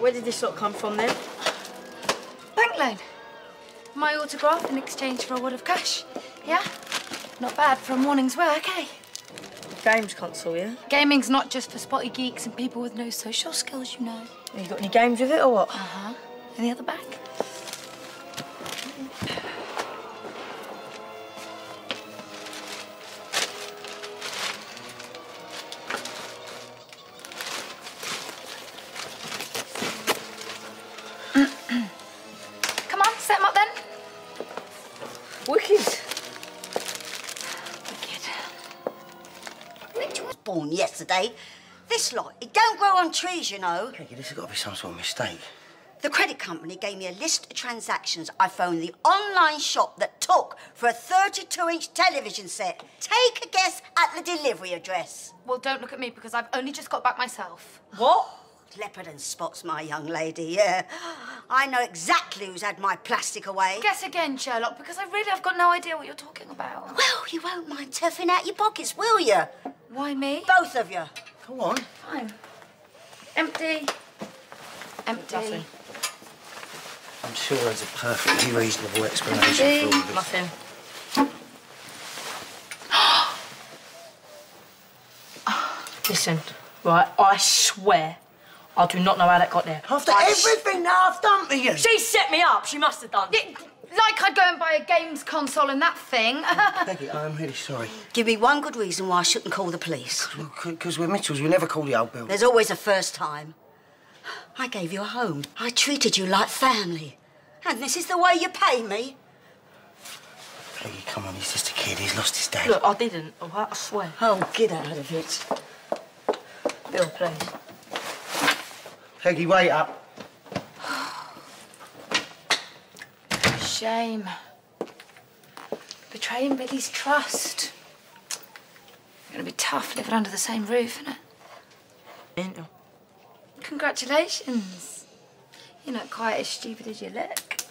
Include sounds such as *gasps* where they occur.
Where did this lot come from then? Bank loan. My autograph in exchange for a wad of cash. Yeah? Not bad for a morning's work, eh? Games console, yeah? Gaming's not just for spotty geeks and people with no social skills, you know. Have you got any games with it or what? Uh-huh. In the other bag. Wicked. Wicked. Rich was born yesterday. This lot, it don't grow on trees, you know. Peggy, this has got to be some sort of mistake. The credit company gave me a list of transactions I phoned the online shop that took for a 32-inch television set. Take a guess at the delivery address. Well, don't look at me because I've only just got back myself. What? Leopard and spots, my young lady, yeah. I know exactly who's had my plastic away. Guess again, Sherlock, because I really have got no idea what you're talking about. Well, you won't mind turfing out your pockets, will you? Why me? Both of you. Go on. Fine. Empty. Empty. Nothing. I'm sure there's a perfectly reasonable explanation for all this. Nothing. *gasps* Listen, right, I swear I do not know how that got there. After I s- everything that I've done for you. She set me up, she must have done. It- like I'd go and buy a games console and that thing. *laughs* Peggy, I'm really sorry. Give me one good reason why I shouldn't call the police. Because we're Mitchells, we never call the old building. There's always a first time. I gave you a home. I treated you like family. And this is the way you pay me? Peggy, come on, he's just a kid. He's lost his dad. Look, I didn't, all right, I swear. Oh, get out of it. Bill, please. Peggy, wait up. Shame. Betraying Billy's trust. Gonna be tough living under the same roof, isn't it? Ain't you? Congratulations. You're not quite as stupid as you look.